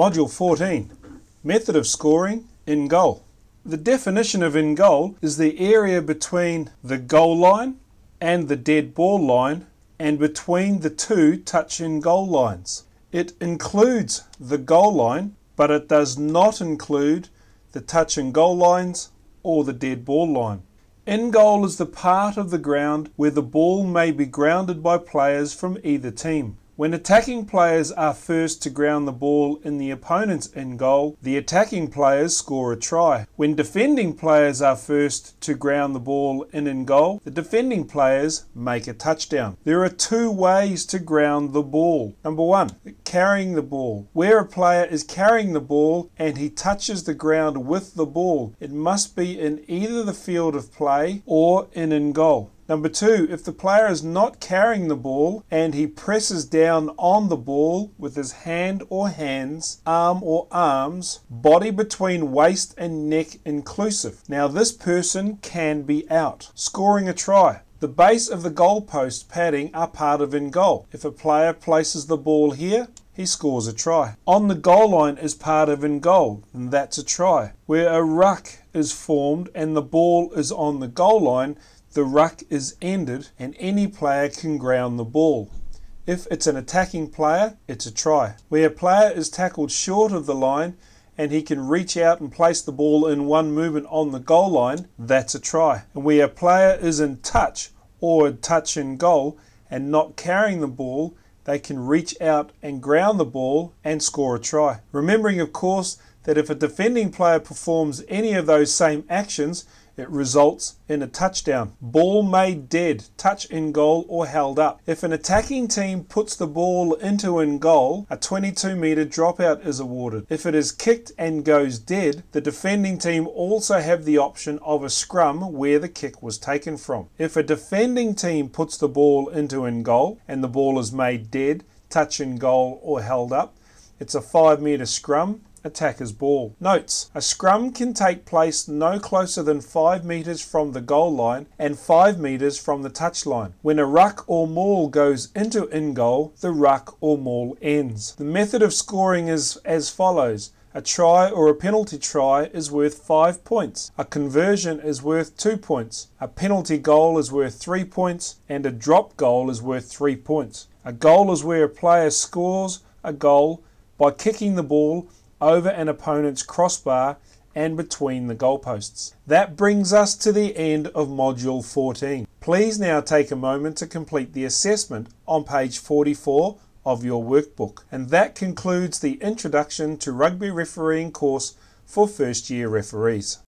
Module 14 Method of Scoring in Goal. The definition of in goal is the area between the goal line and the dead ball line and between the two touch in goal lines. It includes the goal line, but it does not include the touch in goal lines or the dead ball line. In goal is the part of the ground where the ball may be grounded by players from either team. When attacking players are first to ground the ball in the opponent's in goal, the attacking players score a try. When defending players are first to ground the ball in end goal, the defending players make a touchdown. There are two ways to ground the ball. Number one, carrying the ball. Where a player is carrying the ball and he touches the ground with the ball, it must be in either the field of play or in end goal. Number two, if the player is not carrying the ball and he presses down on the ball with his hand or hands, arm or arms, body between waist and neck inclusive. Now, this person can be out. Scoring a try. The base of the goalpost padding are part of in goal. If a player places the ball here, he scores a try. On the goal line is part of in goal, and that's a try. Where a ruck is formed and the ball is on the goal line, the ruck is ended and any player can ground the ball. If it's an attacking player, it's a try. Where a player is tackled short of the line and he can reach out and place the ball in one movement on the goal line, that's a try. And where a player is in touch or a touch in goal and not carrying the ball, they can reach out and ground the ball and score a try. Remembering, of course, that if a defending player performs any of those same actions, it results in a touchdown. Ball made dead, touch in goal or held up. If an attacking team puts the ball into in goal, a 22 metre dropout is awarded. If it is kicked and goes dead, the defending team also have the option of a scrum where the kick was taken from. If a defending team puts the ball into in goal and the ball is made dead, touch in goal or held up, it's a 5 metre scrum attacker's ball. Notes A scrum can take place no closer than 5 metres from the goal line and 5 metres from the touchline. When a ruck or maul goes into in goal, the ruck or maul ends. The method of scoring is as follows. A try or a penalty try is worth 5 points. A conversion is worth 2 points. A penalty goal is worth 3 points. And a drop goal is worth 3 points. A goal is where a player scores a goal by kicking the ball over an opponent's crossbar and between the goalposts. That brings us to the end of Module 14. Please now take a moment to complete the assessment on page 44 of your workbook. And that concludes the Introduction to Rugby Refereeing course for first year referees.